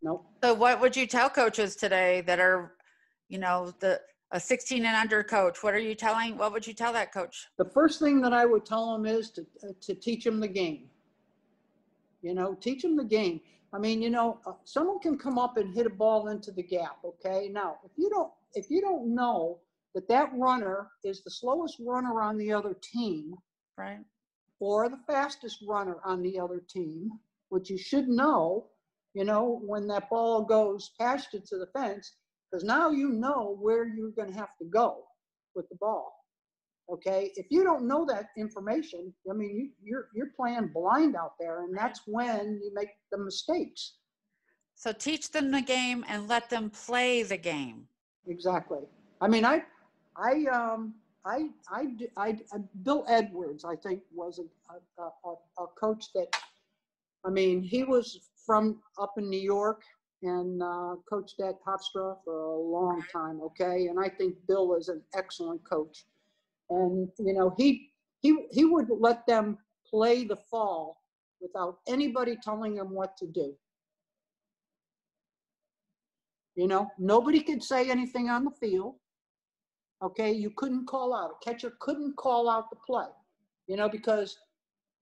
Nope. So what would you tell coaches today that are, you know, the a 16 and under coach? What are you telling? What would you tell that coach? The first thing that I would tell them is to uh, to teach them the game. You know, teach them the game. I mean, you know, uh, someone can come up and hit a ball into the gap. Okay. Now, if you don't if you don't know that that runner is the slowest runner on the other team, Right. or the fastest runner on the other team, which you should know, you know, when that ball goes past you to the fence, because now you know where you're going to have to go with the ball. Okay, if you don't know that information, I mean, you, you're you're playing blind out there, and that's when you make the mistakes. So teach them the game and let them play the game. Exactly. I mean, I, I, um, I, I, I, Bill Edwards, I think, was a, a, a, a coach that, I mean, he was from up in New York and uh, coached at Hofstra for a long time. Okay, and I think Bill is an excellent coach, and you know, he he he would let them play the fall without anybody telling them what to do. You know, nobody could say anything on the field. Okay, you couldn't call out. A catcher couldn't call out the play, you know, because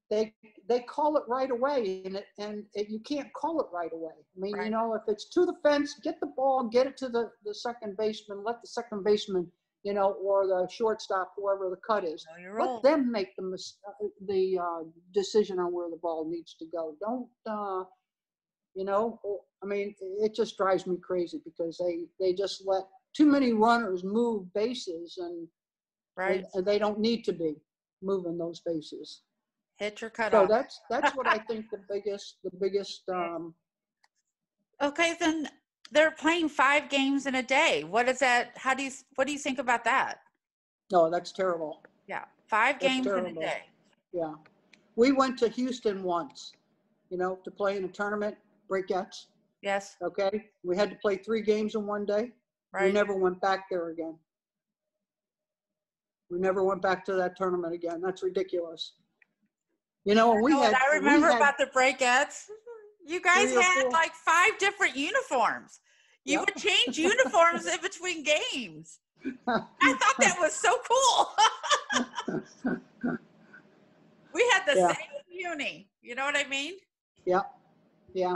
they they call it right away, and it, and it, you can't call it right away. I mean, Right. you know, if it's to the fence, get the ball, get it to the the second baseman, let the second baseman, you know, or the shortstop, whoever the cut is, let them make the mis- the uh, decision on where the ball needs to go. Don't uh, you know? I mean, it just drives me crazy because they they just let too many runners move bases and Right. and they don't need to be moving those bases. Hit your cutoff. So that's that's what I *laughs* think the biggest the biggest um, Okay, then they're playing five games in a day. What is that? How do you what do you think about that? no, that's terrible. Yeah, five That's games in a day. Yeah. We went to Houston once, you know, to play in a tournament, Brakettes. Yes, okay? We had to play three games in one day. Right. We never went back there again. We never went back to that tournament again. That's ridiculous. You know, and we Oh, had. and I remember had- about the Brakettes. You guys had four. like five different uniforms. You Yep. would change uniforms in between games. *laughs* I thought that was so cool. *laughs* we had the Yeah. same uni. You know what I mean? Yeah, Yeah.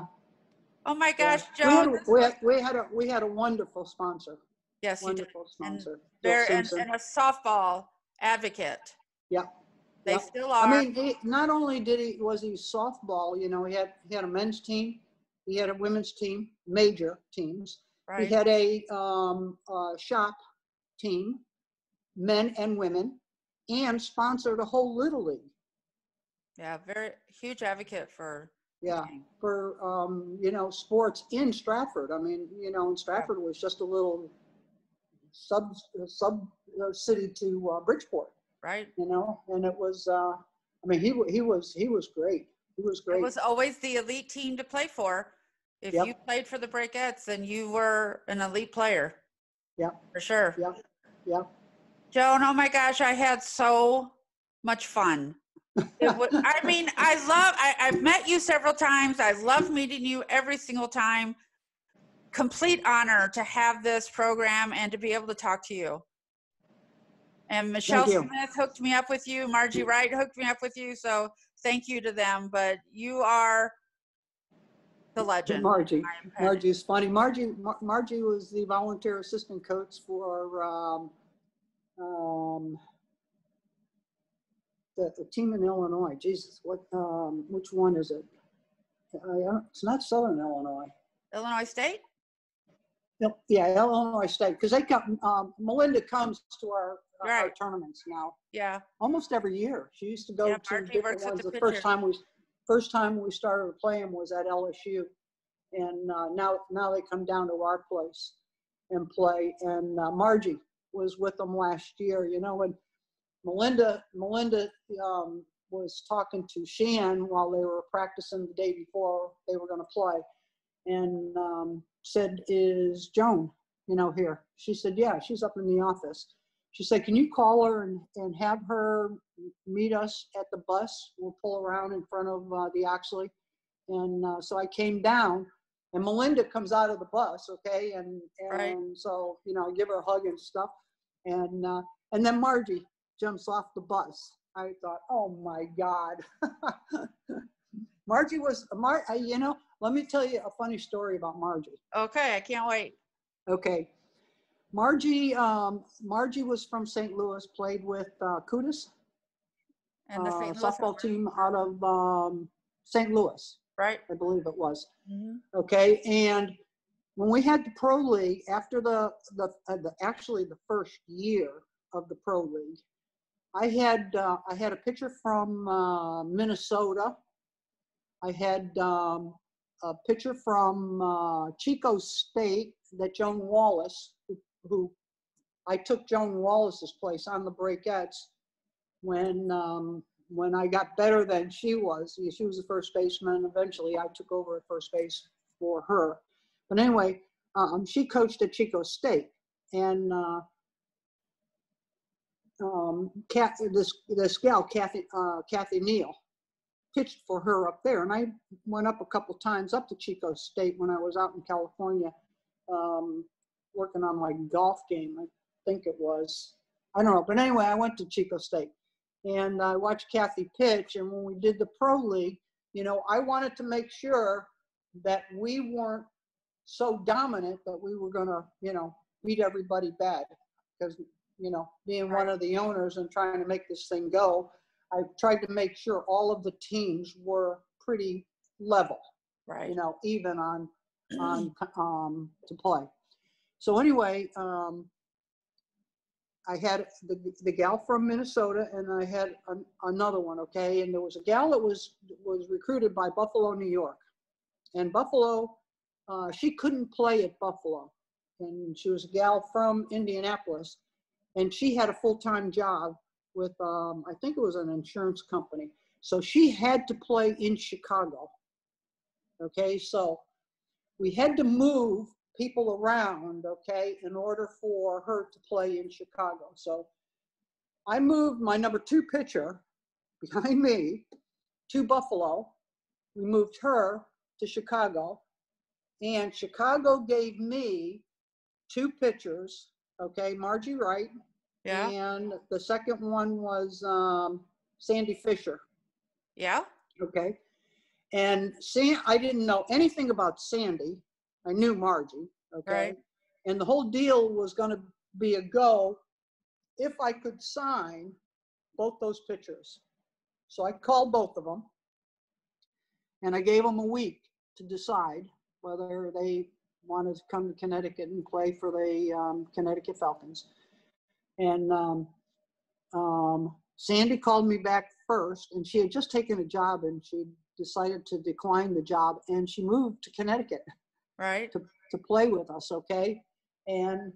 Oh my yeah. gosh, We had, we had, we had a, we had a wonderful sponsor, Yes, wonderful sponsor. Bill They're and, and a softball advocate. Yeah, They yeah. still are. I mean, he, not only did he, was he softball, you know, he had, he had a men's team, he had a women's team, major teams. He had a, um, uh, shop team, men and women, and sponsored a whole little league. yeah, very huge advocate for. Yeah, for, um, you know, sports in Stratford. I mean, you know, and Stratford was just a little sub, sub uh, city to uh, Bridgeport, Right. you know, and it was, uh, I mean, he, he was, he was great. He was great It was always the elite team to play for. If Yep. you played for the Brakettes, then you were an elite player. yeah For sure. yeah yep. Joan, oh my gosh, I had so much fun. It wa- *laughs* I mean, I love, I, I've met you several times. I love meeting you every single time. Complete honor to have this program and to be able to talk to you. And Michele. Smith hooked me up with you. Margie Wright hooked me up with you. So thank you to them. But you are the legend. Margie. in my opinion. Margie's funny. Margie, Mar- Margie was the volunteer assistant coach for, um, um, the, the team in Illinois. Jesus, what, um, which one is it? It's not Southern Illinois. Illinois State? Yeah, Illinois State, because they come, um, Melinda comes to our, our Right. tournaments now, Yeah. almost every year. She used to go Yeah, to Margie different ones. the The first time we, first time we started playing was at LSU. And, uh, now, now they come down to our place and play. And, uh, Margie was with them last year, you know, and Melinda, Melinda, um, was talking to Shan while they were practicing the day before they were gonna play. And, um, said, is Joan, you know, here? She said, yeah, she's up in the office. She said, can you call her and, and have her meet us at the bus? We'll pull around in front of, uh, the Oxley. And, uh, so I came down and Melinda comes out of the bus, okay? And, Right. and so, you know, I give her a hug and stuff. And, uh, and then Margie jumps off the bus. I thought, oh my God. *laughs* Margie was, Mar, I- you know, let me tell you a funny story about Margie. Okay, I can't wait. Okay. Margie, um, Margie was from St. Louis, played with, uh, Kutis, And the uh, softball team out of, um, St. Louis, Right? I believe it was. Mhm. Okay, and when we had the pro league, after the, the, uh, the, actually the first year of the pro league, I had, uh, I had a pitcher from, uh, Minnesota. I had, um, a pitcher from, uh, Chico State that Joan Wallace, who, who, I took Joan Wallace's place on the Brakettes when, um, when I got better than she was. She was the first baseman. Eventually, I took over at first base for her. But anyway, um, she coached at Chico State, and uh, um, this this gal Kathy uh, Kathy Neal pitched for her up there, and I went up a couple times up to Chico State when I was out in California, um, working on my golf game. I think it was. I don't know, but anyway, I went to Chico State, and I watched Kathy pitch. And when we did the pro league, you know, I wanted to make sure that we weren't so dominant that we were gonna, you know, beat everybody bad. Because, you know, being one of the owners and trying to make this thing go, I tried to make sure all of the teams were pretty level, Right. you know, even on, *clears throat* on, um, to play. So anyway, um, I had the, the gal from Minnesota and I had an, another one, okay? And there was a gal that was, was recruited by Buffalo, New York. And Buffalo, uh, she couldn't play at Buffalo. And she was a gal from Indianapolis. And she had a full-time job with, um, I think it was an insurance company. So she had to play in Chicago. Okay, so we had to move people around, okay, in order for her to play in Chicago. So I moved my number two pitcher behind me to Buffalo. We moved her to Chicago. And Chicago gave me two pitchers, okay, Margie Wright. Yeah. And the second one was um, Sandy Fisher. Yeah. Okay. And Sam, I didn't know anything about Sandy. I knew Margie. Okay. Right. And the whole deal was going to be a go if I could sign both those pitchers. So I called both of them and I gave them a week to decide whether they wanted to come to Connecticut and play for the um, Connecticut Falcons. And um, um, Sandy called me back first, and she had just taken a job and she decided to decline the job and she moved to Connecticut Right. to to play with us, okay? And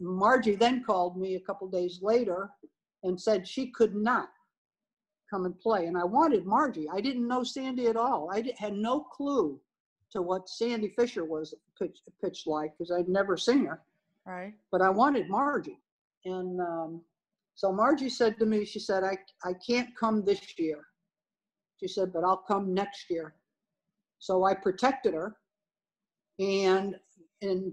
Margie then called me a couple days later and said she could not come and play. And I wanted Margie. I didn't know Sandy at all. I had no clue to what Sandy Fisher was pitch, pitched like because I'd never seen her. Right. But I wanted Margie. And um, so Margie said to me, she said, I, I can't come this year. She said, but I'll come next year. So I protected her and and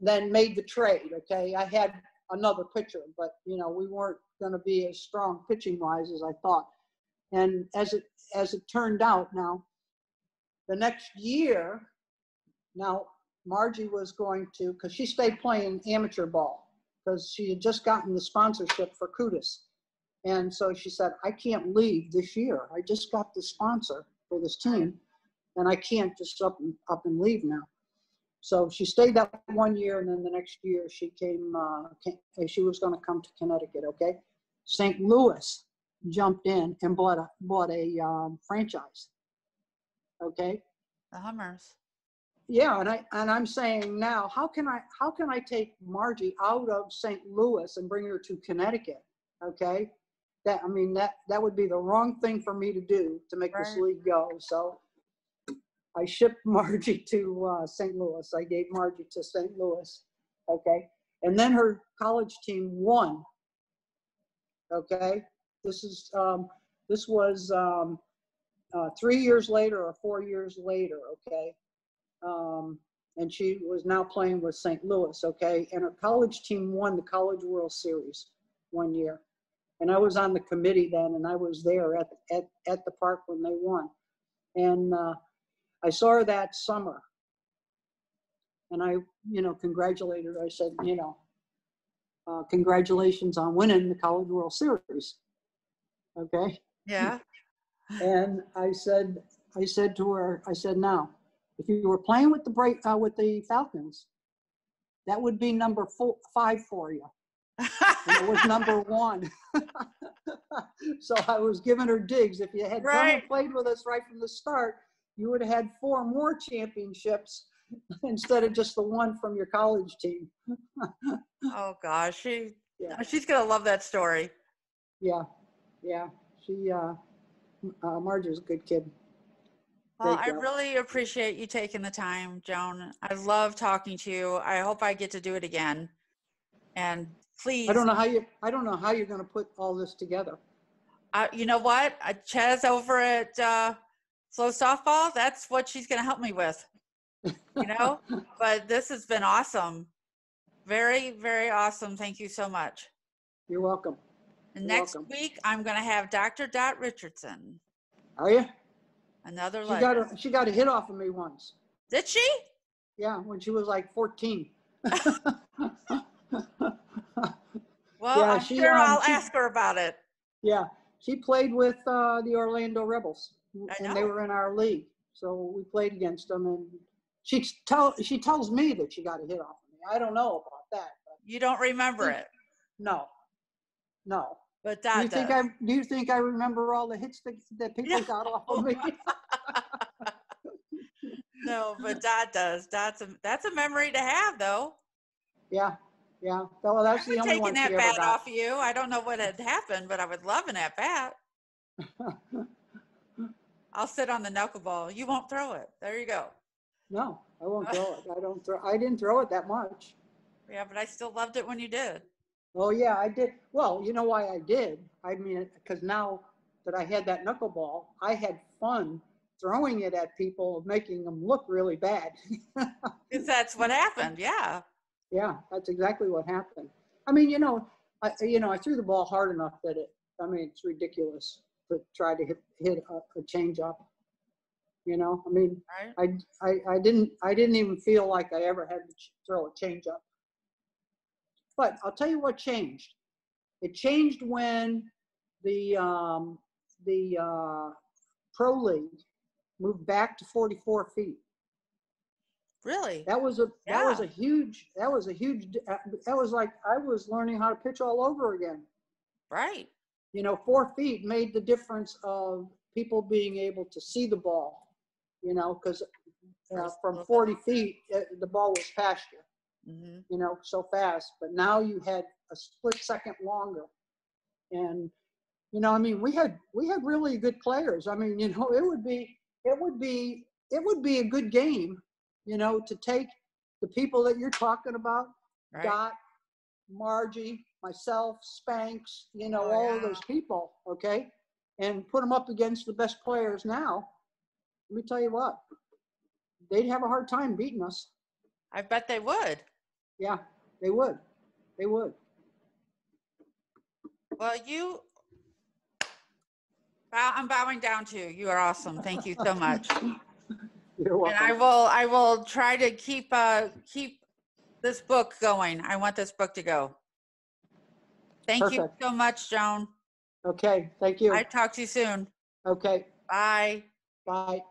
then made the trade. Okay, I had another pitcher, but you know we weren't going to be as strong pitching wise as I thought. And as it as it turned out, now the next year, now Margie was going to because she stayed playing amateur ball because she had just gotten the sponsorship for Kutis. And so she said, I can't leave this year. I just got the sponsor for this team and I can't just up and up and leave now. So she stayed that one year, and then the next year she came. Uh, came she was going to come to Connecticut. Okay, St. Louis jumped in and bought a bought a um, franchise. Okay, The Hummers. Yeah, and I and I'm saying now, how can I how can I take Margie out of St. Louis and bring her to Connecticut? Okay, that I mean that that would be the wrong thing for me to do to make this league go. So I shipped *laughs* Margie to uh, St. Louis. I gave Margie to St. Louis. Okay, and then her college team won. Okay, this is um, this was um, uh, three years later or four years later. Okay um, and she was now playing with St. Louis, okay? And her college team won the College World Series one year. And I was on the committee then, and I was there at, at, at the park when they won. And uh, I saw her that summer. And I, you know, congratulated her. I said, you know, uh, congratulations on winning the College World Series. Okay? Yeah. And I said, I said to her, I said, now, if you were playing with the break uh, with the Falcons, that would be number four, five for you. It was number *laughs* one. *laughs* so I was giving her digs. If you had come and played with us right from the start, you would have had four more championships *laughs* instead of just the one from your college team. oh gosh, she Yeah. she's gonna love that story. Yeah, yeah. She, uh, uh, Marjorie's a good kid. Well, I really appreciate you taking the time, Joan. I love talking to you. I hope I get to do it again. And please, I don't know how you, I don't know how you're going to put all this together. I, you know what? Uh, Chaz over at uh, FloSoftball, that's what she's going to help me with. You know, *laughs* but this has been awesome. Very, very awesome. Thank you so much. You're welcome. And You're next welcome. week, I'm going to have Dr. Dot Richardson, Are you? Another She got a, she got a hit off of me once. Did she? Yeah, when she was like 14. *laughs* Well, Yeah, I'm she, sure um, I'll she- ask her about it. yeah, she played with uh, the Orlando Rebels, and they were in our league. So we played against them, and she tell she tells me that she got a hit off of me. I don't know about that, You don't remember it, no, no. But Do you think. I do you think I remember all the hits that, that *laughs* people got off of me? *laughs* No, but Dot does. That's a that's a memory to have, though. yeah, yeah. Well, that's the only taken one she that bat off of you. I don't know what had happened, but I would love an at bat. *laughs* I'll sit on the knuckleball. You won't throw it. There you go. No, I won't throw it. I don't throw, I didn't throw it that much. Yeah, but I still loved it when you did. Oh, yeah, I did. Well, you know why I did? I mean, because now that I had that knuckleball, I had fun throwing it at people, making them look really bad. *laughs* That's what happened. Yeah. Yeah, that's exactly what happened. I mean, you know, I, you know, I threw the ball hard enough that it, I mean, it's ridiculous to try to hit, hit a, a change up. You know, I mean, Right. I, I, I didn't, I didn't even feel like I ever had to ch- throw a change up. But I'll tell you what changed. It changed when the, um, the, uh, pro league moved back to 44 feet. Really? That was a, that was a huge, that was a huge, uh, that was like, I was learning how to pitch all over again. Right. You know, four feet made the difference of people being able to see the ball, you know, because First from 40 feet, uh, the ball was past you, hmm you know, so fast. But now you had a split second longer. And, you know, I mean, we had, we had really good players. I mean, *laughs* you know, it would be, it would be, it would be a good game, you know, to take the people that you're talking about, Right. Dot, Margie, myself, Spanks, you know, Oh, all of those people, okay? And put them up against the best players now. Let me tell you what, they'd have a hard time beating us. I bet they would. Yeah, they would. They would. Well, you, I'm bowing down to you. You are awesome. Thank you so much. *laughs* You're welcome. And I will, I will try to keep, uh, keep this book going. I want this book to go. Thank you so much, Joan. Okay, thank you. I talk to you soon. Okay, Bye. bye.